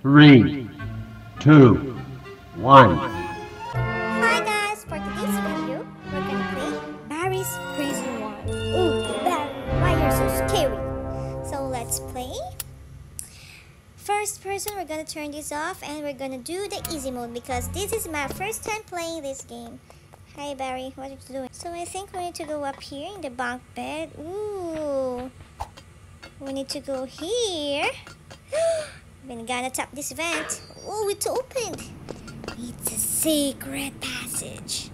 three, two, one. Hi guys, for today's video, we're gonna play Barry's Prison Run. Ooh, Barry, why you're so scary? So let's play. First person, we're gonna turn this off and we're gonna do the easy mode because this is my first time playing this game. Hi Barry, what are you doing? So I think we need to go up here in the bunk bed. Ooh. We need to go here. We're gonna tap this vent. Oh, it's opened. It's a secret passage.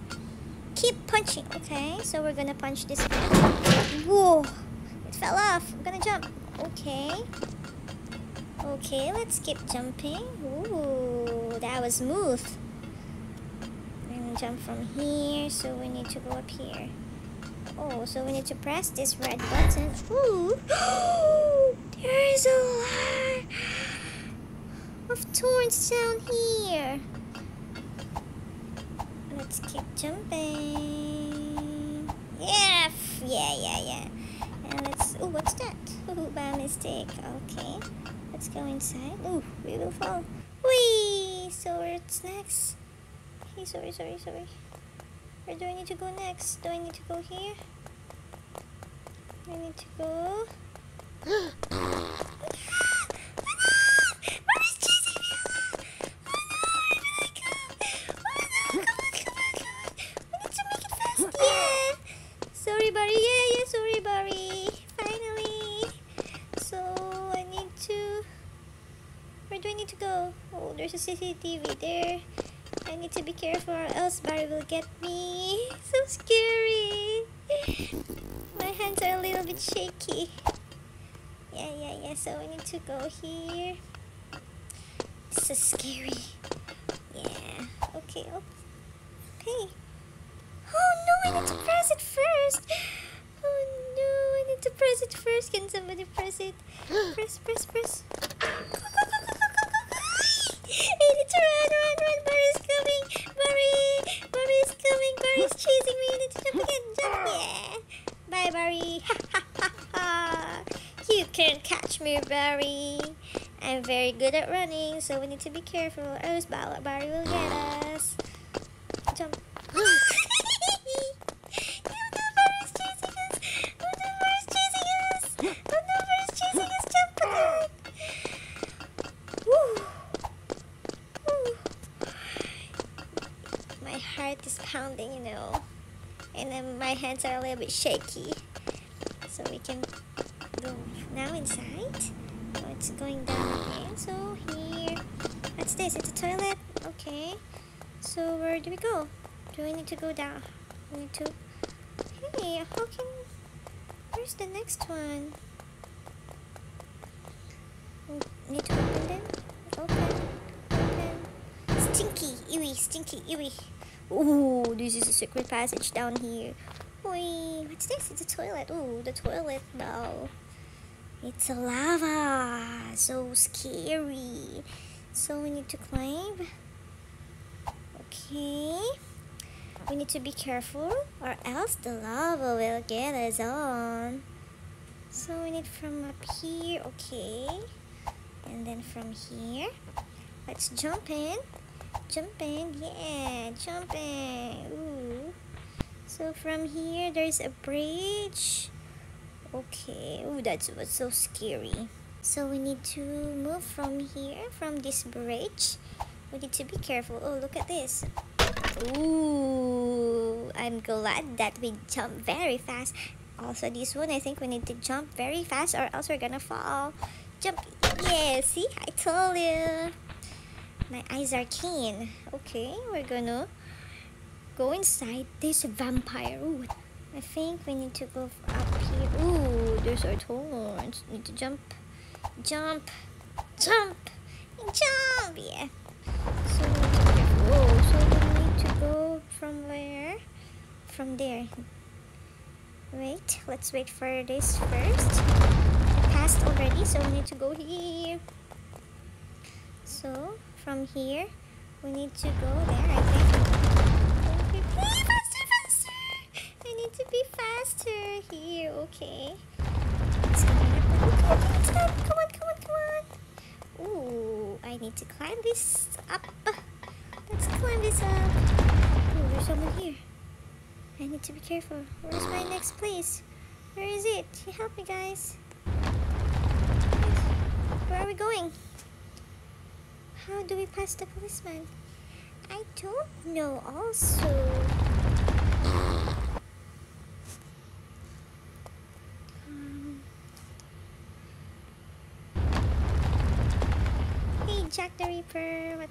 Keep punching. Okay, so we're gonna punch this. Whoa, it fell off. I'm gonna jump. Okay. Okay, let's keep jumping. Ooh, that was smooth. We're gonna jump from here, so we need to go up here. Oh, so we need to press this red button. Ooh, there is a lot of thorns down here. Let's keep jumping. Yeah, yeah, yeah, yeah. And let's. Oh, what's that? Oh, by mistake. Okay, let's go inside. Oh, we will fall. Whee! So what's next? Hey, sorry, sorry, sorry. Where do I need to go next? Do I need to go here? I need to go. Where do I need to go? Oh, there's a CCTV there. I need to be careful or else Barry will get me. So scary. My hands are a little bit shaky. Yeah, yeah, yeah. So I need to go here. This is scary. Yeah. Okay. Oh. Okay. Oh no, I need to press it first. Oh no, I need to press it first. Can somebody press it? Press, press, press. Go, go, me, Barry. I'm very good at running, so we need to be careful, or else Barry will get us. Jump. My heart is pounding, you know. And then my hands are a little bit shaky. So we can go now inside. So it's going down. So here. What's this? It's a toilet? Okay. So where do we go? Do we need to go down? We need to... Hey, how can... Where's the next one? We need to open them? Open. Open. Stinky, ewy, stinky, ewy. Ooh, this is a secret passage down here. Oi, what's this? It's a toilet. Ooh, the toilet now. It's a lava. So scary. So we need to climb. Okay. We need to be careful or else the lava will get us on. So we need from up here. Okay. And then from here. Let's jump in. Jump in. Yeah, jump in. Ooh. So from here, there's a bridge. Okay. Ooh, that was so scary. So we need to move from here, from this bridge. We need to be careful. Oh, look at this. Ooh, I'm glad that we jump very fast. Also, this one, I think we need to jump very fast or else we're gonna fall. Jump. Yeah, see? I told you. My eyes are keen. Okay, we're gonna go inside this vampire. Ooh, I think we need to go up here. Ooh, there's our thorns. Need to jump. Jump. Jump. Jump. Yeah. So, whoa, so we need to go from where? From there. Wait, let's wait for this first. Passed already, so we need to go here. So, from here, we need to go there, I think. Faster here, okay. Come on, come on, come on. Ooh, I need to climb this up. Let's climb this up. Oh, there's someone here. I need to be careful. Where's my next place? Where is it? Help me, guys. Where are we going? How do we pass the policeman? I don't know also. Um, hey, Jack. What,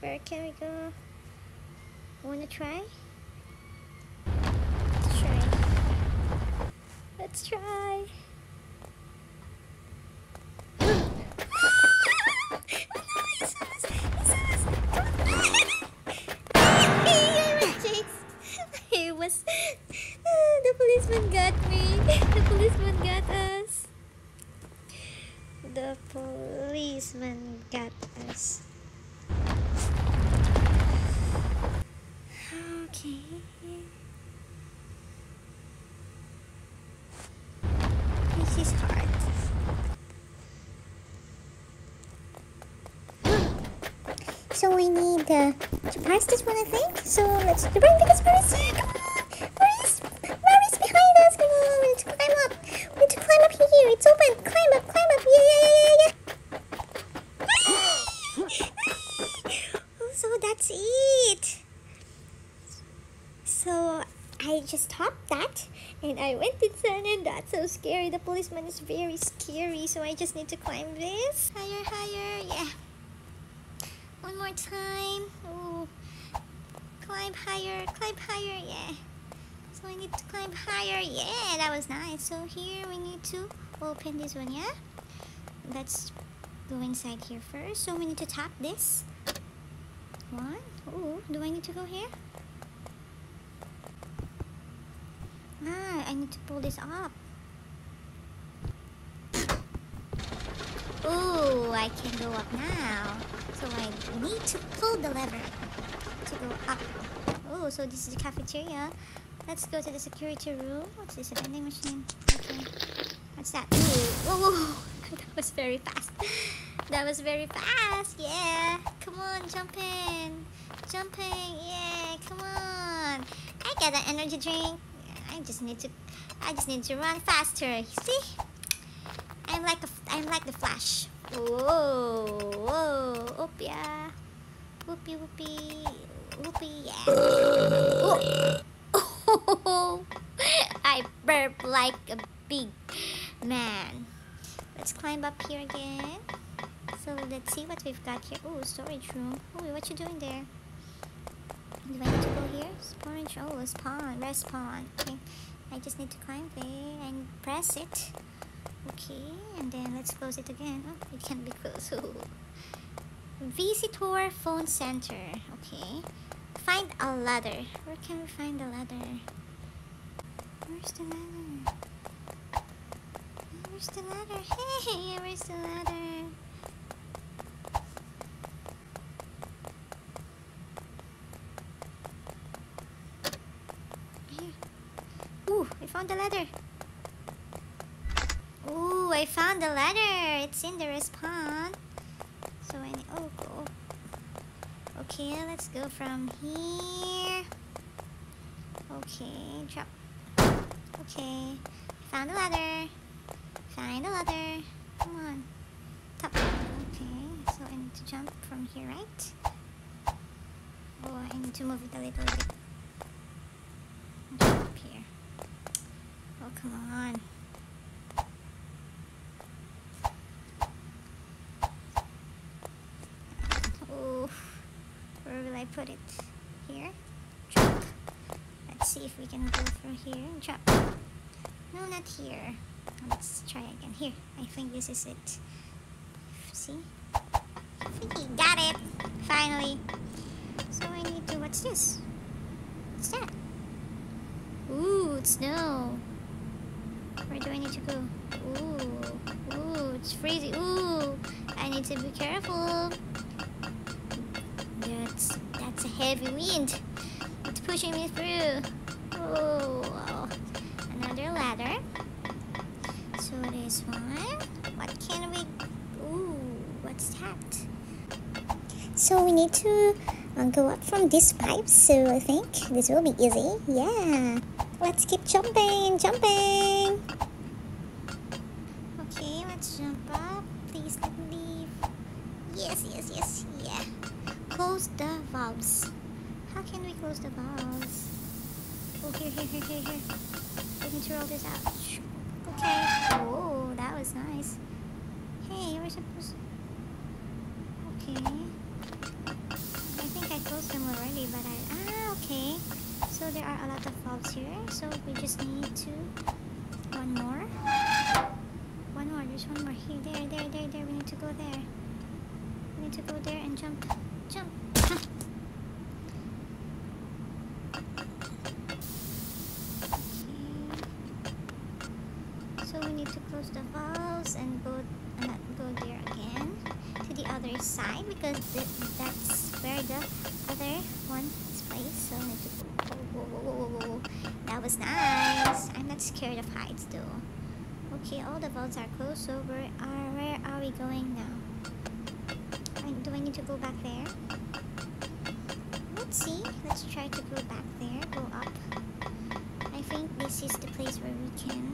where can we go? Wanna try? Let's try. Let's try. The policeman got me. The policeman got us. The policeman got us. Okay. This is hard. So we need uh, to pass this one, I think. So let's run because Maurice, come on, Maurice, Maurice behind us. Come on, we need to climb up. We need to climb up here. It's open. Climb up, climb up. Yeah, yeah, yeah, yeah, yeah. oh, so that's it. So I just topped that and I went inside and that's so scary. The policeman is very scary. So I just need to climb this. Higher, higher. Yeah. One more time. Ooh. Climb higher, climb higher, yeah. So I need to climb higher. Yeah, that was nice. So here we need to open this one, yeah? Let's go inside here first. So we need to tap this. One. Ooh, do I need to go here? Ah, I need to pull this up. Ooh, I can go up now. So I need to pull the lever to go up. Oh, so this is the cafeteria. Let's go to the security room. What's this? A vending machine. Okay. What's that? Ooh, whoa, whoa. that was very fast. That was very fast. Yeah. Come on, jump in. Jumping. Yeah. Come on. I got an energy drink. I just need to. I just need to run faster. See? I'm like a, I'm like the Flash. Whoa, whoa, whoop yeah, whoopee whoopee, whoopee yeah. Oh. I burp like a big man. Let's climb up here again. So let's see what we've got here. Oh, storage room. Oh, what you doing there? Do I need to go here? Storage. Oh, spawn. Respawn. Okay. I just need to climb there and press it. Okay, and then let's close it again. Oh, it can be closed. Visitor phone center. Okay. Find a ladder. Where can we find the ladder? Where's the ladder? Where's the ladder? Hey, where's the ladder? Here. Ooh, I found the ladder. Ooh, I found the ladder. It's in the respawn. So I need, oh, go. Okay, let's go from here. Okay, drop. Okay, found the ladder. Find the ladder. Come on. Top. Okay, so I need to jump from here, right? Oh, I need to move it a little bit. Jump up here. Oh, come on. Oh, where will I put it? Here? Drop. Let's see if we can go through here. Drop. No, not here. Let's try again. Here. I think this is it. See? I think he got it. Finally. So I need to... What's this? What's that? Ooh, it's snow. Where do I need to go? Ooh. Ooh, it's freezing. Ooh. I need to be careful. Heavy wind. It's pushing me through. Oh. Another ladder. So this one. What can we... Ooh, what's that? so we need to uh, go up from this pipe. So I think this will be easy. Yeah. Let's keep jumping, jumping. Okay, let's jump up. Please let me leave. Yes, yes, yes, yeah. Close the valves. How can we close the valves? Oh, here, here, here, here, here. Let me to roll this out. Okay. Oh, that was nice. Hey, we're supposed. Okay. I think I closed them but I ah okay. So there are a lot of valves here. So we just need to one more. One more. There's one more here. There, there, there, there. We need to go there. We need to go there and jump, jump. Was nice. I'm not scared of heights though. Okay, all the valves are closed. So where are uh, where are we going now? Do I need to go back there? Let's see. Let's try to go back there. Go up. I think this is the place where we can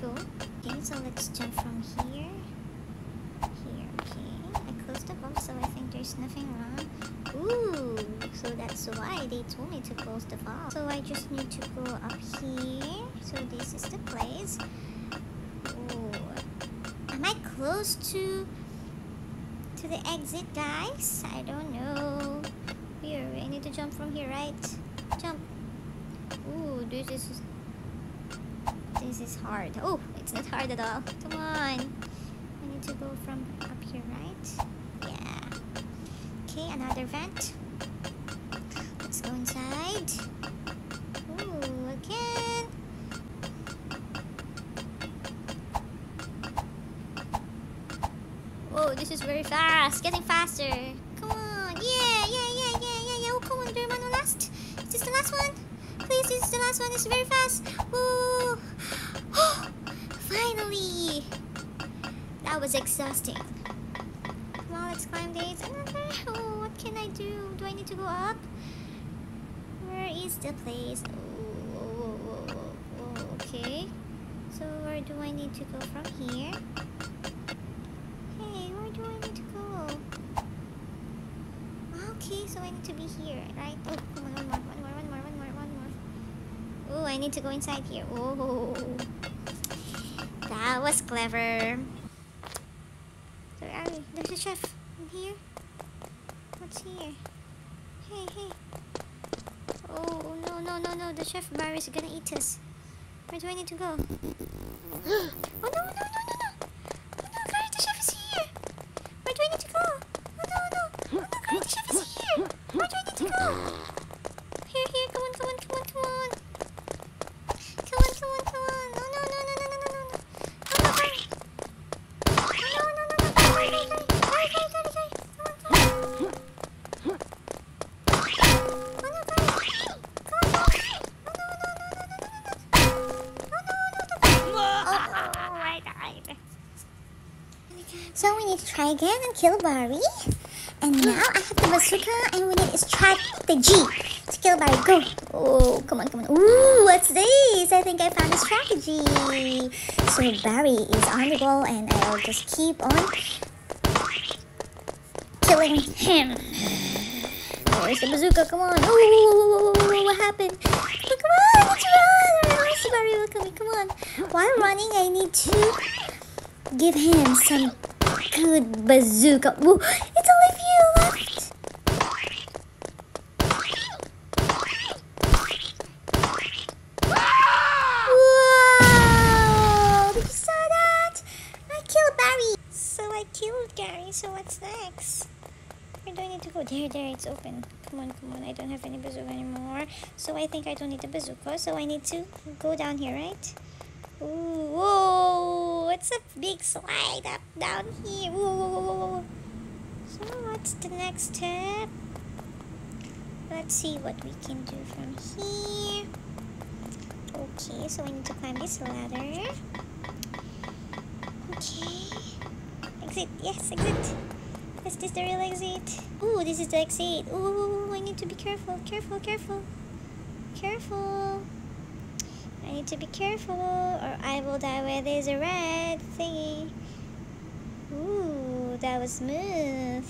go. Okay, so let's jump from here. Here, okay. I closed the valve, so I think there's nothing wrong. That's why they told me to close the valve. So I just need to go up here. So this is the place. Ooh. Am I close to to the exit, guys? I don't know. Here, I need to jump from here, right? Jump. Ooh, this is this is hard. Oh, it's not hard at all. Come on. I need to go from up here, right? Yeah. Okay, another vent. Inside. Ooh, again. Oh, this is very fast. Getting faster. Come on. Yeah, yeah, yeah, yeah, yeah, yeah. Oh, come on. Do one last. Is this the last one? Please, this is the last one. It's very fast. Ooh. Finally. That was exhausting. Come on, let's climb this. Another. Oh, what can I do? Do I need to go up? Where is the place? Okay. So where do I need to go from here? Hey, where do I need to go? Okay, so I need to be here, right? Oh, come on, one more, one more, one more, one more, one more. Oh, I need to go inside here. Oh, that was clever. So, are we? There's a chef in here. What's here? Hey, hey. Oh, no, no, no, no. The chef bar is gonna eat us. Where do I need to go? oh, no, no, no, again and kill Barry. And now I have the bazooka and we need a strategy to kill Barry. Go. Oh, come on, come on. Ooh, what's this? I think I found a strategy. So Barry is on the wall and I'll just keep on killing him. Where's the bazooka? Come on. Ooh, what happened? Oh, come on, to run. The Barry will kill me? Come on. While running, I need to give him some good bazooka. It's only a few left. Whoa! Did you saw that? I killed Barry. So I killed Gary. So what's next? Where do I need to go? There, there, it's open. Come on, come on. I don't have any bazooka anymore. So I think I don't need the bazooka. So I need to go down here, right? Whoa! It's a big slide up down here. So what's the next step? Let's see what we can do from here. Okay, so I need to climb this ladder. Okay. Exit. Yes, exit. Is this the real exit? Ooh, this is the exit. Ooh, I need to be careful, careful, careful. Careful. Need to be careful or I will die where there's a red thingy. Ooh, that was smooth.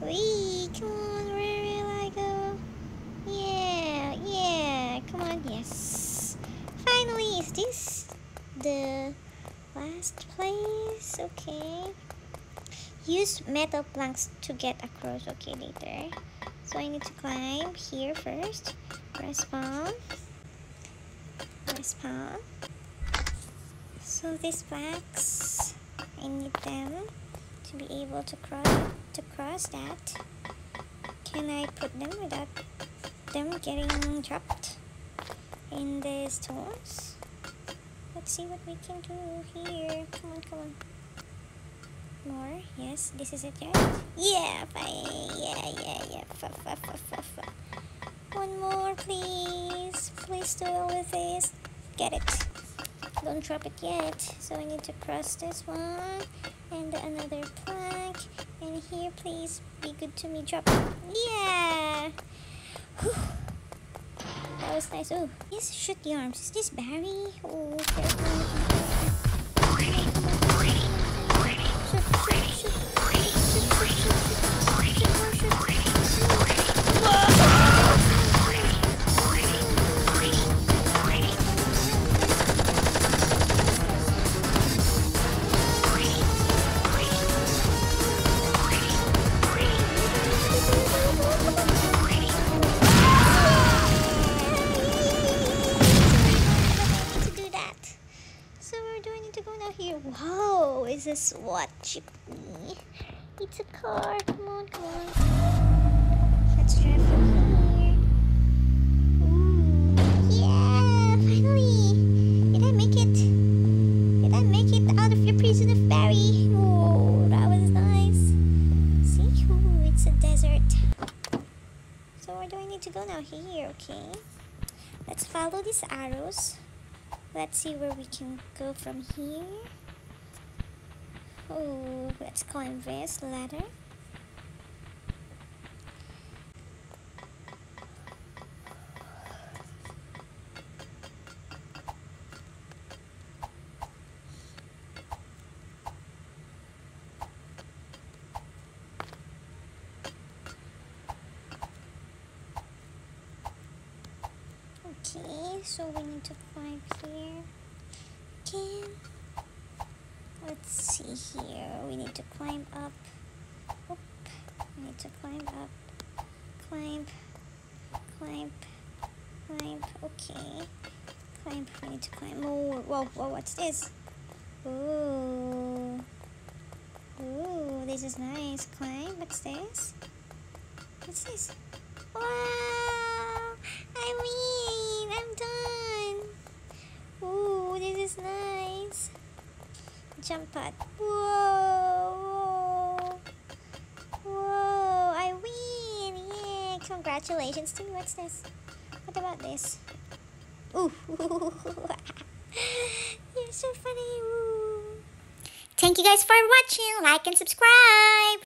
Wee, come on, where will I go? Yeah, yeah, come on, yes. Finally, is this the last place? Okay. Use metal planks to get across, okay, later. So I need to climb here first. Respawn. Respawn. So these planks, I need them to be able to cross to cross that. Can I put them without them getting dropped in the stones? Let's see what we can do here. Come on, come on. More. Yes, this is it, right? Yeah, fine. Yeah, yeah, yeah. Fa, fa, fa, fa, fa. One more, please. Please do it with this. Get it. Don't drop it yet. So I need to cross this one and another plank. And here, please be good to me. Drop. Yeah. Whew. That was nice. Oh, yes, shoot the arms. Is this Barry? Oh, It's a car. Come on, come on. Let's drive from here. Ooh, yeah, finally. Did I make it? Did I make it out of your prison of Barry? Oh, that was nice. See? Ooh, it's a desert. So where do I need to go now? Here, okay. Let's follow these arrows. Let's see where we can go from here. Oh, let's climb this ladder. Okay, so we need to climb here. Again. See here. We need to climb up. Oop. We need to climb up. Climb. Climb. Climb. Okay. Climb. We need to climb more. Whoa, whoa, what's this? Ooh. Ooh, this is nice. Climb. What's this? What's this? Wow! I mean, I'm done. Ooh, this is nice jump pad. Whoa! Whoa! I win! Yay! Congratulations to me. What's this? What about this? Ooh! You're so funny. Thank you guys for watching. Like and subscribe.